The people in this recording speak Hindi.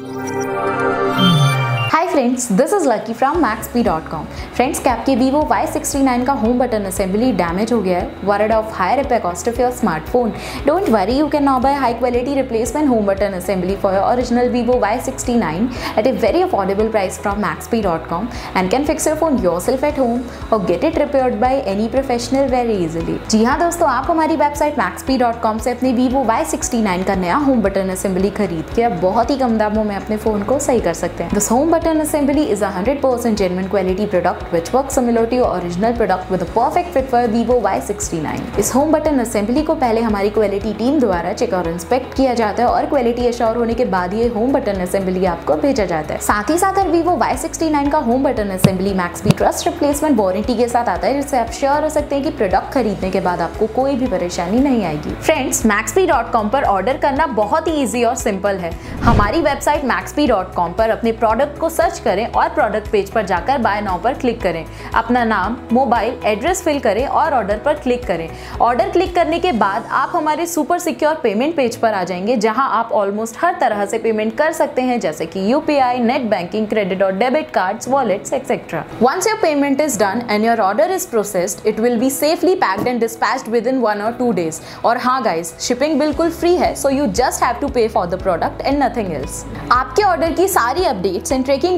Thank you. Friends this is lucky from maxp.com friends क्या आपके वीवो Y69 का होम बटन असेंबली डैमेज हो गया है। Word of higher repair cost of your smartphone don't worry you can now buy high quality replacement home button assembly for your original Vivo Y69 at a very affordable price from maxp.com and can fix your phone yourself at home or get it repaired by any professional very easily जी हाँ दोस्तों, आप हमारी वेबसाइट maxp.com से अपने वीवो Y69 का नया होम बटन असेंबली खरीद के बहुत ही कम दामों में अपने फ़ोन को सही कर सकते हैं। This home button assembly is a 100% genuine quality product which works similar to your original product with a perfect fit for Vivo Y69. इस होम बटन असेंबली को पहले हमारी क्वालिटी टीम द्वारा चेक और इंस्पेक्ट किया जाता है और क्वालिटी अश्योर होने के बाद ये होम बटन असेंबली आपको भेजा जाता है। साथ ही साथ Vivo Y69 का home button assembly max B trust replacement warranty के साथ आता है, जिससे आप श्योर हो सकते हैं कि प्रोडक्ट खरीदने के बाद आपको कोई भी परेशानी नहीं आएगी। फ्रेंड्स maxp.com पर ऑर्डर करना बहुत ही ईजी और सिंपल है। हमारी वेबसाइट maxp.com पर अपने प्रोडक्ट को सर्च करें और प्रोडक्ट पेज पर जाकर बाय नाउ पर क्लिक करें। अपना नाम मोबाइल एड्रेस फिल करें और ऑर्डर पर क्लिक करें। ऑर्डर क्लिक करने के बाद आप हमारे सुपर सिक्योर पेमेंट पेज पर आ जाएँगे, जहाँ आप ऑलमोस्ट हर तरह से पेमेंट कर सकते हैं, जैसे कि यूपीआई नेट बैंकिंग क्रेडिट और debit cards wallets etcetera once your payment is done and your order is processed it will be safely packed and dispatched within one और टू डेज़ और हाँ गाइज़ शिपिंग बिल्कुल फ्री है so you just have to pay for the product and nothing else आपके ऑर्डर की सारी अपडेट्स एंड ट्रैकिंग